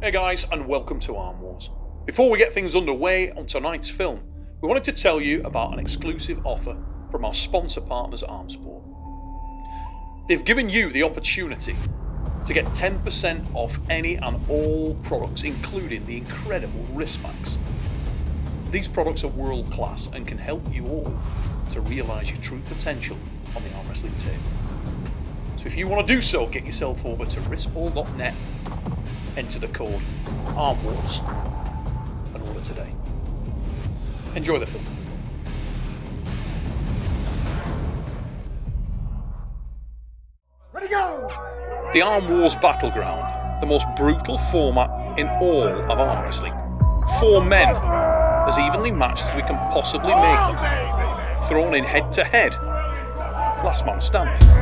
Hey guys, and welcome to Arm Wars. Before we get things underway on tonight's film, we wanted to tell you about an exclusive offer from our sponsor partners Armsport. They've given you the opportunity to get 10% off any and all products, including the incredible wristbacks. These products are world class and can help you all to realise your true potential on the arm wrestling table. So if you want to do so, get yourself over to wristball.net, enter the code ARMWARS, and order today. Enjoy the film. Ready go! The Arm Wars Battleground, the most brutal format in all of arm wrestling. Four men, as evenly matched as we can possibly make them, oh, thrown in head to head. Last man standing.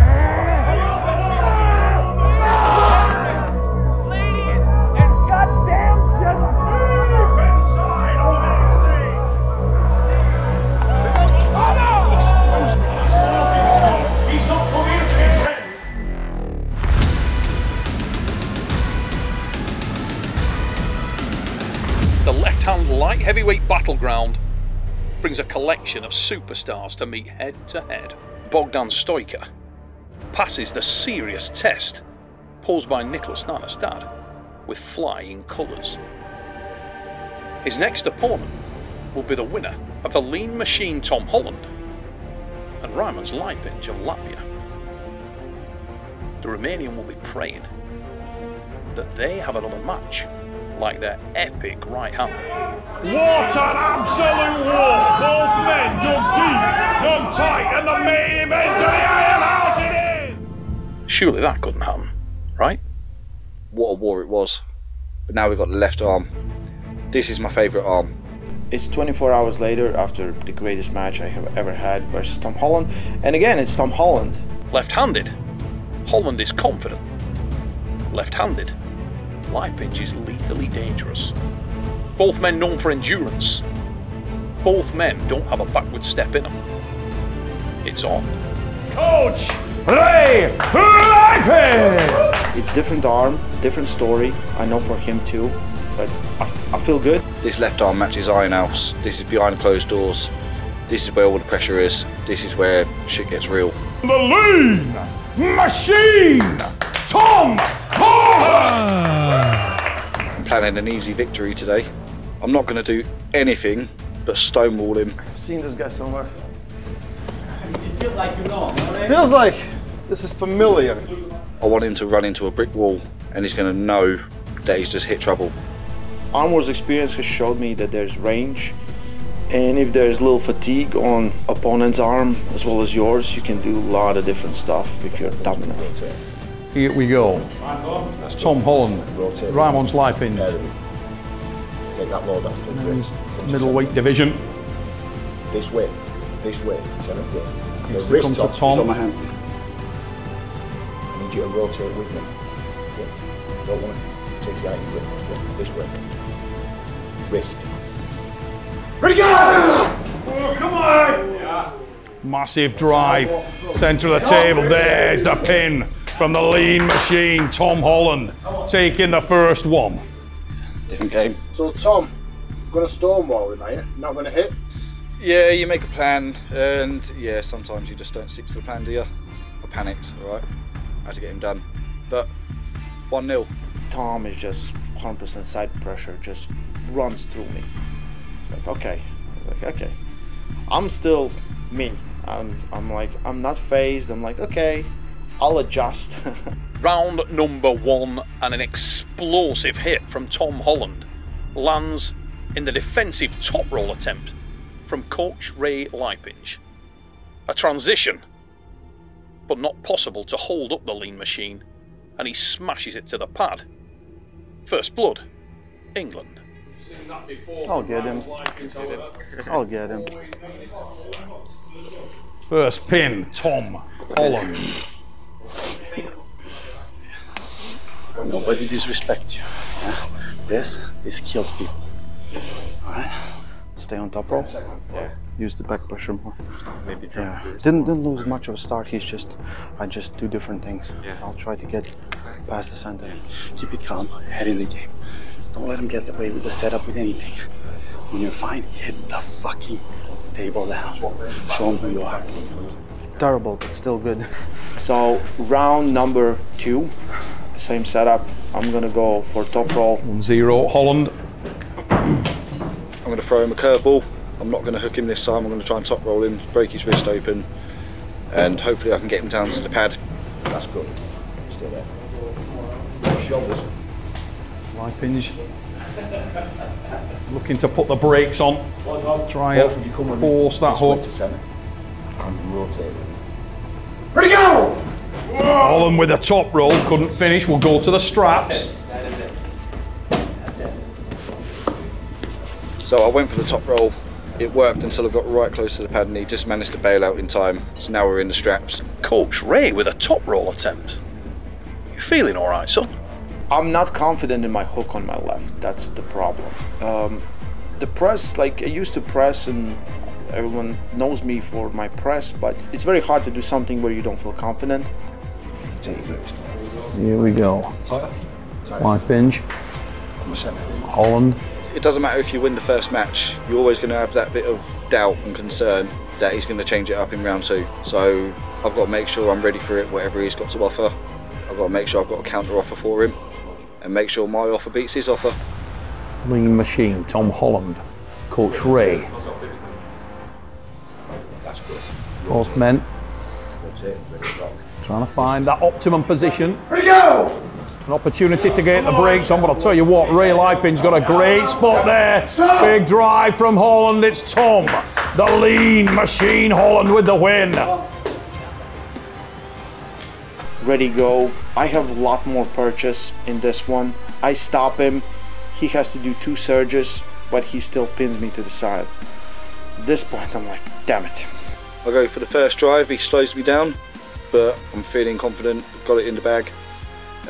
Light heavyweight battleground brings a collection of superstars to meet head to head. Bogdan Stoiker passes the serious test posed by Nicholas Nanastad with flying colours. His next opponent will be the winner of the Lean Machine Tom Holland and Raimonds Liepins of Latvia. The Romanian will be praying that they have another match like their epic right hand. What an absolute war! Both men dug deep, dug tight, and the main event of the Iron House it is! Surely that couldn't happen, right? what a war it was. But now we've got the left arm. This is my favourite arm. It's 24 hours later after the greatest match I have ever had versus Tom Holland. And again, it's Tom Holland. Left handed, Holland is confident. Left handed, Liepins is lethally dangerous. Both men known for endurance. Both men don't have a backward step in them. It's on. Coach Ray Lipin! It's different arm, different story. I know for him too, but I, f- I feel good. This left arm matches Iron House. This is behind closed doors. This is where all the pressure is. This is where shit gets real. The lean machine, Tom Holland! I'm planning an easy victory today. I'm not going to do anything but stonewall him. I've seen this guy somewhere. It feels like you know, alright? Feels like this is familiar. I want him to run into a brick wall and he's going to know that he's just hit trouble. Arm Wars experience has showed me that there's range, and if there's little fatigue on opponent's arm as well as yours, you can do a lot of different stuff if you're dominant. enough. Here we go. That's Tom Holland, Raimons Lipin, Take that load off. men's middleweight division. This way. This way. So that's the, the wrist come to top is Tom. on my hand. I need you to rotate with me. Yeah. Don't want to take you out of your grip. Yeah. This way. Wrist. Ready, go! Oh, Massive drive, centre of the table. There's the pin from the lean machine, Tom Holland, taking the first one. Different game. So Tom, gonna stonewall him, are you? Not gonna hit? Yeah, you make a plan, and yeah, sometimes you just don't stick to the plan, do you? I panicked, alright? I had to get him done. But 1 0. Tom is just 100% side pressure, just runs through me. It's like, okay. It's like, okay. I'm still me. I'm, I'm like, I'm not phased. I'm like, okay, I'll adjust. Round number one, and an explosive hit from Tom Holland lands in the defensive top roll attempt from coach Ray Liepins. A transition, but not possible to hold up the lean machine, and he smashes it to the pad. First blood, England. I'll get him. I'll get him. First pin, Tom Holland. Nobody disrespects you. yeah? This, this kills people. Alright? Stay on top roll. Yeah. Use the back pressure more. Maybe Yeah. Didn't didn't lose much of a start. He's just I just do different things. Yeah. I'll try to get past the center. Keep it calm, head in the game. Don't let him get away with the setup with anything. When you're fine, hit the fucking table down. Show him who you are. Terrible, but still good. So round number two, same setup. I'm gonna go for top roll. Zero. Holland. I'm going to throw him a curveball. I'm not going to hook him this time. I'm going to try and top roll him, break his wrist open, and hopefully I can get him down to the pad. That's good. Still there. Shoulders. Liepins. Looking to put the brakes on. Try Both of you come and force that This hook. to centre. And rotate. Ready, go! Holland with a top roll. Couldn't finish. We'll go to the straps. So I went for the top roll. It worked until I got right close to the pad and he just managed to bail out in time. So now we're in the straps. Coach Ray with a top roll attempt. You feeling all right, son? I'm not confident in my hook on my left. That's the problem. Um, the press, like I used to press, and everyone knows me for my press, but it's very hard to do something where you don't feel confident. Here we go. To centre. Holland. It doesn't matter if you win the first match, you're always going to have that bit of doubt and concern that he's going to change it up in round two. So I've got to make sure I'm ready for it, whatever he's got to offer. I've got to make sure I've got a counter offer for him and make sure my offer beats his offer. Lean Machine. Tom Holland. Coach Ray. That's good. Men Rotate. Ready, rock. trying to find that optimum position. Ready, go! An opportunity to get the brakes on, but I'll tell you what, Ray Lipin's got a great spot there. Big drive from Holland. It's Tom, the lean machine Holland with the win. Ready, go. I have a lot more purchase in this one. I stop him. He has to do two surges, but he still pins me to the side. At this point, I'm like, damn it. I go for the first drive, he slows me down, but I'm feeling confident, got it in the bag,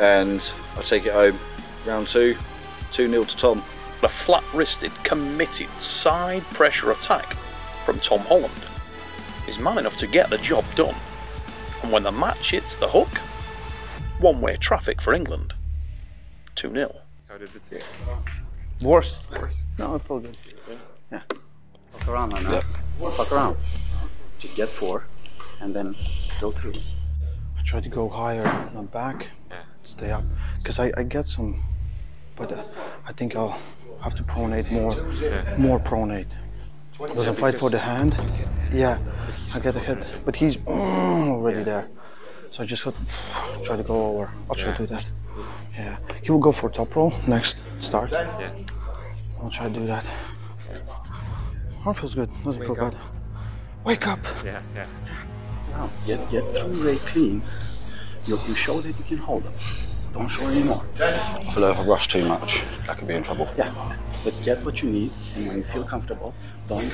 and I take it home. Round two, 2 0 to Tom. A flat wristed, committed side pressure attack from Tom Holland. is man enough to get the job done. And when the match hits the hook, one way traffic for England. 2 0. Worse. Worse. No, it felt good. Yeah. Fuck around, man. huh? Fuck around. Just get four and then go through. I try to go higher, not back. Stay up. Because I, I get some, but uh, I think I'll have to pronate more. More pronate. Doesn't fight for the hand. Yeah, I get a hit. But he's mm, already there. So I just got to try to go over. I'll try to do that. Yeah. He will go for top roll next start. Yeah. I'll try to do that. Arm feels good. Doesn't feel bad. Wake up. Now, get, get through Ray clean. You, you show that you can hold them. Don't show anymore. I feel like if I rush too much, I could be in trouble. Yeah, but get what you need, and when you feel comfortable, don't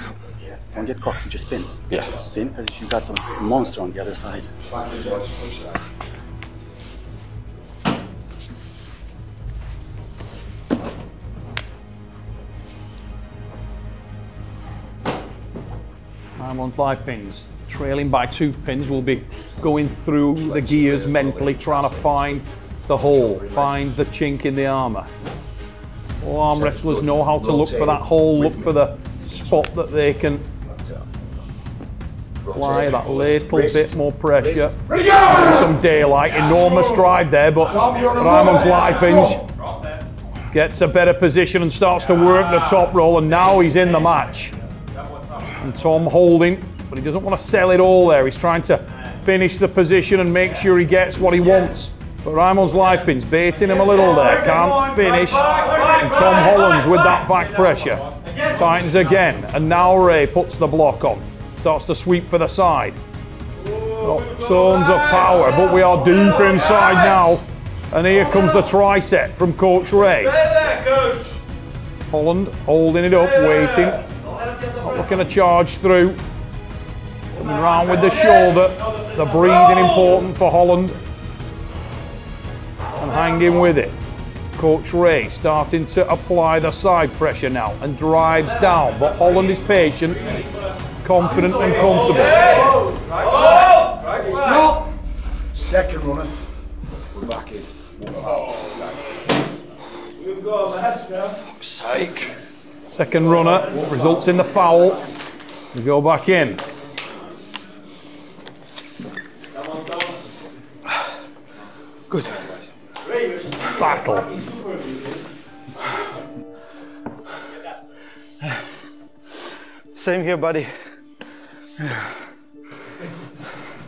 don't get cocky. Just spin. Yeah. Spin because you got the monster on the other side. I'm on five pins. Trailing by two pins, we'll be going through the gears mentally, trying to find the hole, find the chink in the armour. All arm wrestlers know how to look for that hole, look for the spot that they can apply that little bit more pressure. Some daylight, enormous drive there, but Raimonds Liepins gets a better position and starts to work the top roll, and now he's in the match. And Tom holding, but he doesn't want to sell it all there. He's trying to finish the position and make sure he gets what he wants. But Raimonds Liepins baiting him a little there, can't finish. And Tom Hollands with that back pressure. Titans again, and now Ray puts the block on. Starts to sweep for the side. Not tons of power, but we are deep inside now. And here comes the tricep from Coach Ray. Holland holding it up, waiting. Not looking to charge through. Coming round with the shoulder. The breathing important for Holland. And hanging with it. Coach Ray starting to apply the side pressure now and drives down. But Holland is patient, confident and comfortable. Stop! Second runner. We're back in. One, five, side. Fuck's sake. Second runner results in the foul. We go back in. Good. Battle. Same here, buddy.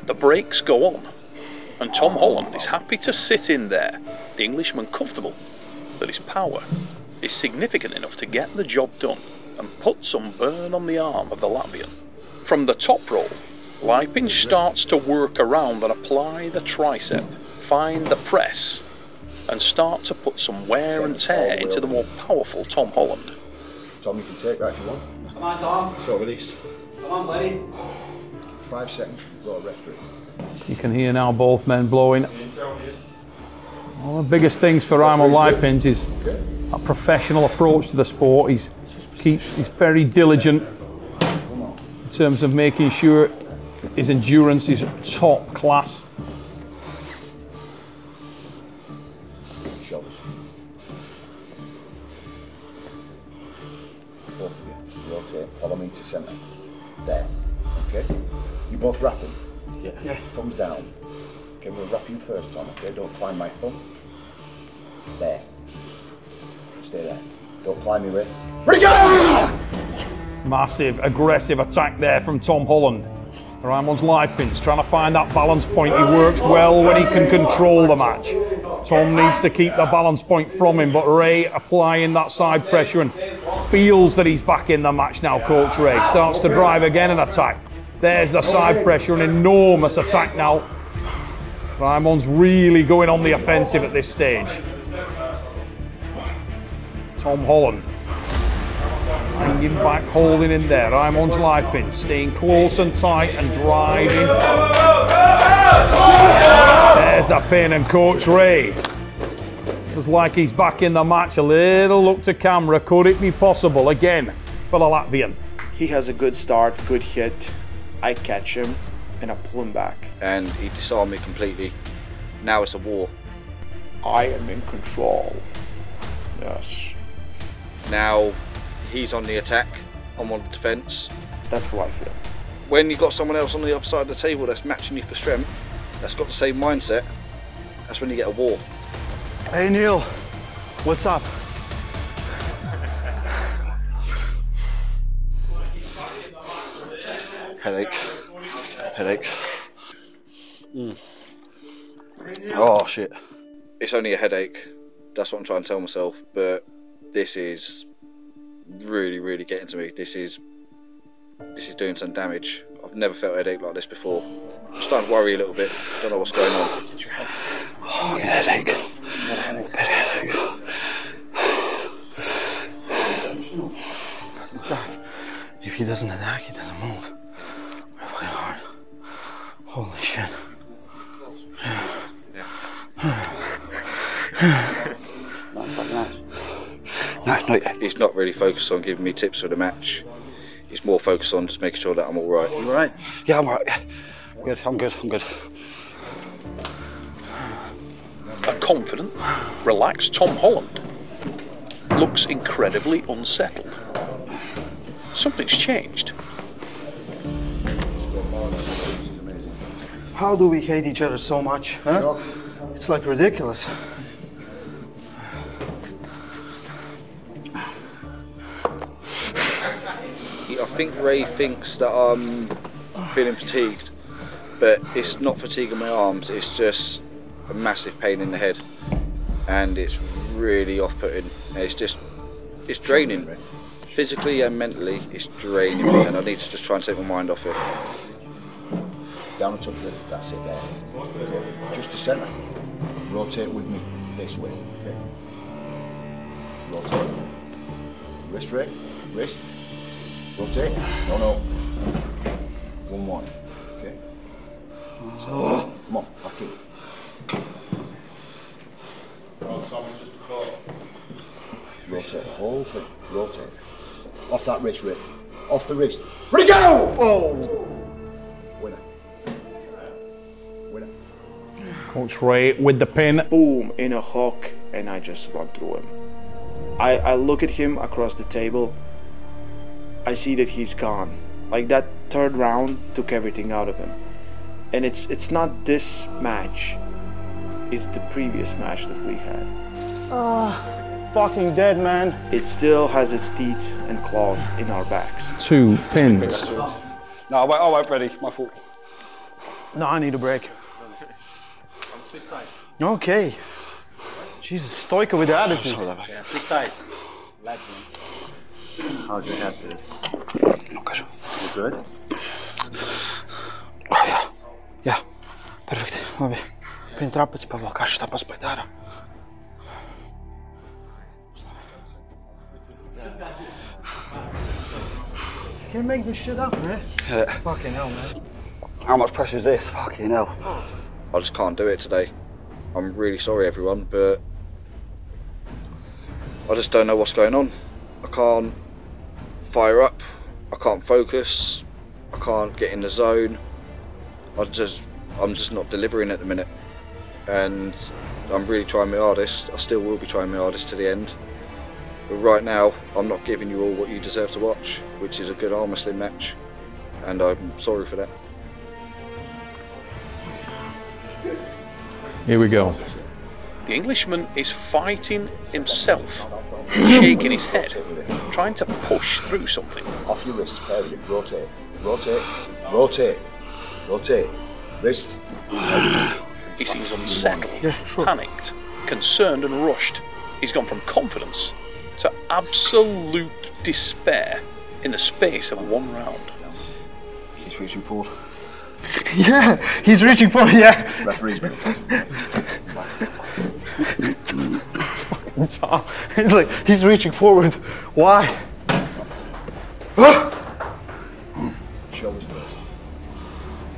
The breaks go on, and Tom Holland is happy to sit in there, the Englishman comfortable that his power is significant enough to get the job done and put some burn on the arm of the Latvian. From the top roll, Lipin starts to work around and apply the tricep, find the press, and start to put some wear and tear into the more powerful Tom Holland. Tom, you can take that if you want. Come on, Tom. So release. Come on, buddy. Five seconds. Got a rest break. You can hear now both men blowing. One of the biggest things for Raimond Liepins is a professional approach to the sport. He's, keeps, he's very diligent in terms of making sure his endurance is top class. Rotate. Follow me to centre. There. Okay? You both wrapping? Yeah. Yeah. Thumbs down. Okay, we're wrapping first, Tom. Okay, don't climb my thumb. There. Stay there. Don't climb me, Ray. Ready! Massive, aggressive attack there from Tom Holland. Raimonds Liepins trying to find that balance point. He works well when he can control the match. Tom needs to keep the balance point from him, but Ray applying that side pressure and feels that he's back in the match now, Coach Ray. Starts to drive again and attack. There's the side pressure, an enormous attack now. Raimond's really going on the offensive at this stage. Tom Holland. Hanging back, holding in there. Raimond's Lipin staying close and tight and driving. There's the pin and Coach Ray. Looks like he's back in the match. A little look to camera. Could it be possible again for the Latvian? He has a good start, good hit. I catch him and I pull him back. And he disarmed me completely. Now it's a war. I am in control. Yes. Now he's on the attack, I'm on the defence. That's how I feel. When you've got someone else on the other side of the table that's matching you for strength, that's got the same mindset, that's when you get a war. Hey, Neil. What's up? Headache. Headache. Mm. Oh, shit. It's only a headache. That's what I'm trying to tell myself. But this is really, really getting to me. This is this is doing some damage. I've never felt a headache like this before. I'm starting to worry a little bit. Don't know what's going on. Oh, headache. If he doesn't attack, he doesn't move. Really hard. Holy shit. No, no, he's not really focused on giving me tips for the match. He's more focused on just making sure that I'm all right. You all right? Yeah, I'm all right. Good, I'm good, I'm good. A confident, relaxed Tom Holland looks incredibly unsettled. Something's changed. How do we hate each other so much, huh? It's like ridiculous. I think Ray thinks that I'm feeling fatigued, but it's not fatigue in my arms, it's just a massive pain in the head. And it's really off putting. It's just, it's draining me. Physically and mentally, it's draining me, and I need to just try and take my mind off it. Down a touch, really. That's it there. Okay. Just to centre. Rotate with me this way. Okay. Rotate. Wrist rate. Wrist. Rotate. No, no. One, more. Okay. So, come on, back in. Rotate the whole thing. Rotate. Off that wrist, Rick. Off the wrist. Ready, go! Oh! Winner. Winner. Coach Ray with the pin. Boom, in a hook, and I just run through him. I, I look at him across the table. I see that he's gone. Like that third round took everything out of him. And it's it's not this match. It's the previous match that we had. Ah, fucking dead, man. It still has its teeth and claws in our backs. Two pins. No, I won't, I won't ready. My fault. No, I need a break. Okay. Jesus, stoic with the attitude. Stick side. How's your head, dude? Okay. You good? Oh, ja, perfect. Labi. Pien trapeci pavēl kašā paspēj Can't make this shit up, man. Yeah. Fucking hell, man. How much pressure is this? Fucking hell. I just can't do it today. I'm really sorry, everyone, but I just don't know what's going on. I can't fire up. I can't focus. I can't get in the zone. I just, I'm just not delivering at the minute, and I'm really trying my hardest. I still will be trying my hardest to the end. But right now, I'm not giving you all what you deserve to watch, which is a good arm wrestling match, and I'm sorry for that. Here we go. The Englishman is fighting himself, shaking his head, trying to push through something. Off your wrists, pair it, rotate, rotate, rotate, rotate, wrist. He seems unsettled, panicked, concerned, and rushed. He's gone from confidence to absolute despair in the space of one round. He's reaching forward. Yeah, he's reaching for yeah. Referee's been. Fucking Tom. He's like, he's reaching forward. Why? Shoulders first.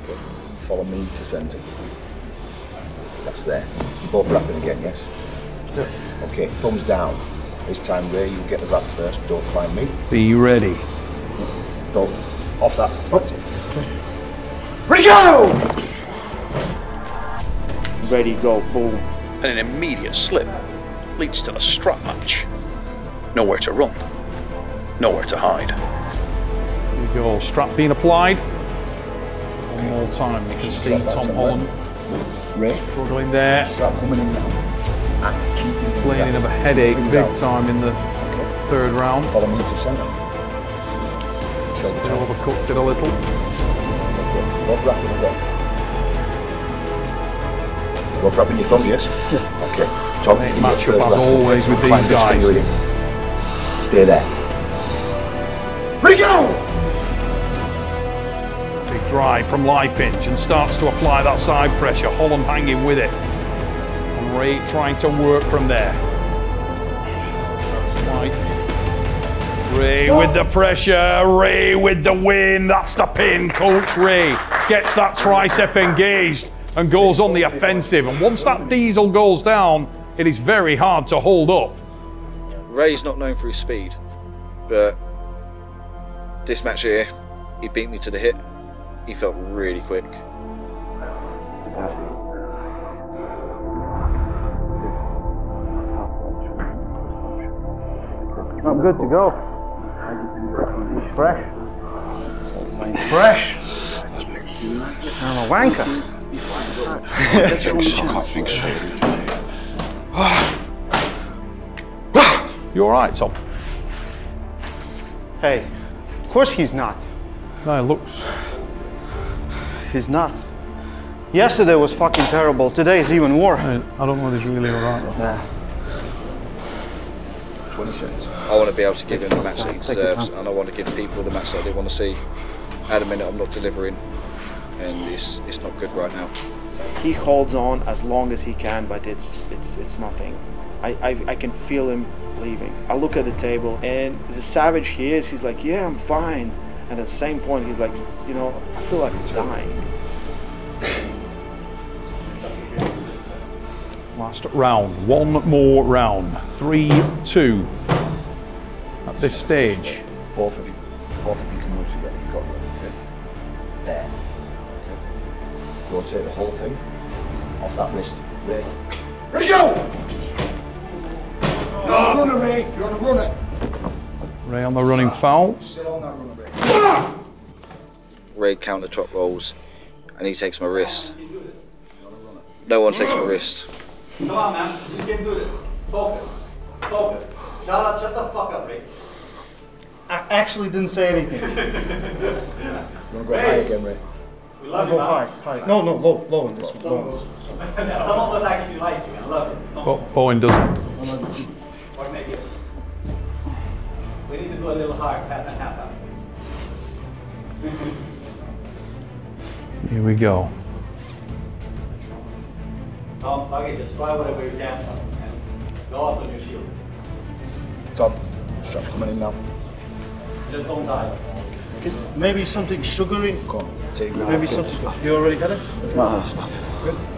Okay. Follow me to centre. That's there. You both wrapping again, yes? Okay, thumbs down. This time, there, you get the wrap first. Don't climb me. Be ready. Don't. Off that. Oh. That's it. Ready, go! Ready, go, boom. And an immediate slip leads to the strap match. Nowhere to run, nowhere to hide. Here we go. Strap being applied. One more time. You can see Strap that Tom to Holland Ray, struggling there. strap coming in now. And keep your thumbs Complaining out. of a headache big out. time in the Okay. third round. Follow me to centre. Shoulder Still top. overcooked it a little. Okay. Both wrapping again. Both wrapping your thumb, yes? Yeah. Okay. Tom, me match up as always with these guys. Stay there. Ready, go! Big drive from Liepins and starts to apply that side pressure. Holland hanging with it. Ray trying to work from there. Ray with the pressure. Ray with the win. That's the pin. Coach Ray gets that tricep engaged and goes on the offensive. And once that diesel goes down, it is very hard to hold up. Ray's not known for his speed, but this match here, he beat me to the hit. He felt really quick. Good to go. Fresh. Fresh. I'm a wanker. You're all right, Tom? Hey, of course he's not. No, it looks. He's not. Yesterday was fucking terrible. Today is even worse. I I don't know if he's really all right. though. Yeah. 20 seconds. I want to be able to give him the match that he deserves, and I want to give people the match that they want to see. At the minute, I'm not delivering, and it's it's not good right now. He holds on as long as he can, but it's it's it's nothing. I, I, I can feel him leaving. I look at the table, and the savage he is, he's like, yeah, I'm fine. And at the same point, he's like, you know, I feel like I'm dying. Last round. One more round. Three, two. At this stage. Both of you, both of you can move together. You got it. Okay. There. Okay. Rotate the whole thing off that wrist. Ready? Ready, go! You're on a runner, Ray. You're on a runner. Ray on the running foul. Still on that runner, Ray. Ray counter drop rolls, and he takes my wrist. No one takes my wrist. Come on, man. You can do this. Focus. Focus. Shut up. Shut the fuck up, Rick. I actually didn't say anything. You want to go high again, Ray? We I'll love you, go high, high. No, no, low, low in this one. Low. Some of us actually like you. I love you. Come Bo- Bowen doesn't. Or make it. We need to do a little hard half and half. Here we go. Tom, fuck it. Just try whatever you can. And go up on your shield. Tom, straps coming in now. Just don't die. Okay, Maybe something sugary. Come on, take it. Maybe something. You already had it?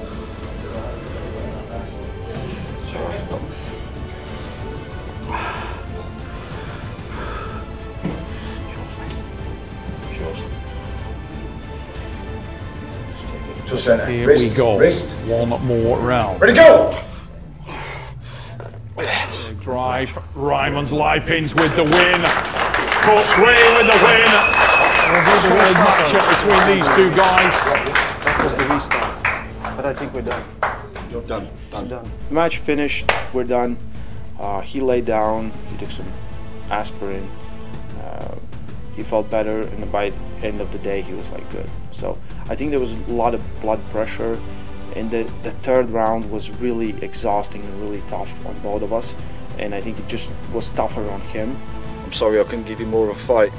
To centre. Here wrist, we go. Wrist. One more round. Ready, go! Drive. Raimonds Liepins with the win. Coach Ray with the win. Solid matchup between these two guys. That was the restart. But I think we're done. You're done. Done. Done. Match finished. We're done. Uh, he lay down. He took some aspirin. Uh, he felt better, and by the end of the day, he was like good. So I think there was a lot of blood pressure, and the the third round was really exhausting and really tough on both of us. And I think it just was tougher on him. I'm sorry I couldn't give you more of a fight.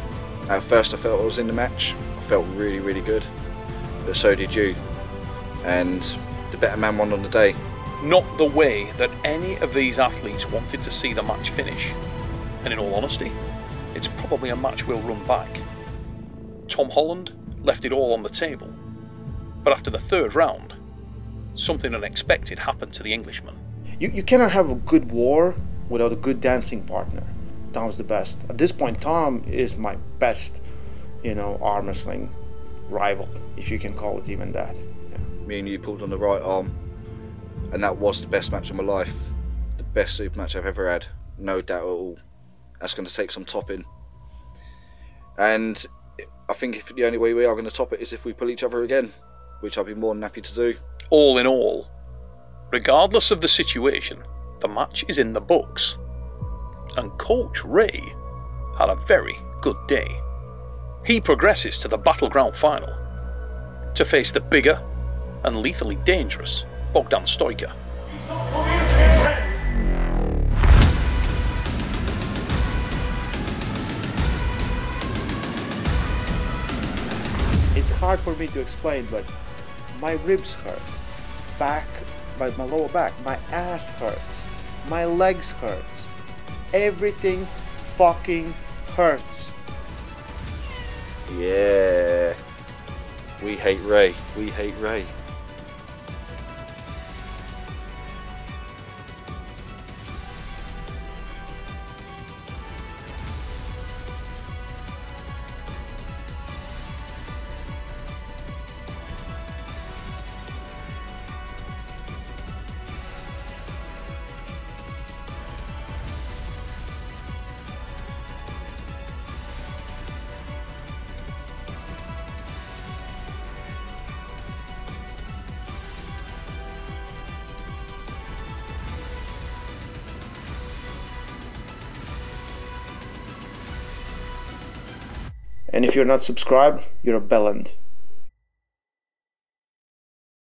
At first I felt I was in the match. I felt really, really good. But so did you. And the better man won on the day. Not the way that any of these athletes wanted to see the match finish. And in all honesty, it's probably a match we'll run back. Tom Holland left it all on the table. But after the third round, something unexpected happened to the Englishman. You, you cannot have a good war without a good dancing partner. Tom's the best. At this point, Tom is my best, you know, arm wrestling rival, if you can call it even that. Me and you pulled on the right arm. And that was the best match of my life. The best super match I've ever had. No doubt at all. That's going to take some topping. And I think if the only way we are going to top it is if we pull each other again. Which I'd be more than happy to do. All in all, regardless of the situation, the match is in the books. And Coach Ray had a very good day. He progresses to the battleground final to face the bigger and lethally dangerous Bogdan Stoiker. Hard for me to explain, but my ribs hurt, back, my, my lower back, my ass hurts, my legs hurts, everything fucking hurts. Yeah. We hate Ray. We hate Ray. And if you're not subscribed, you're a bellend.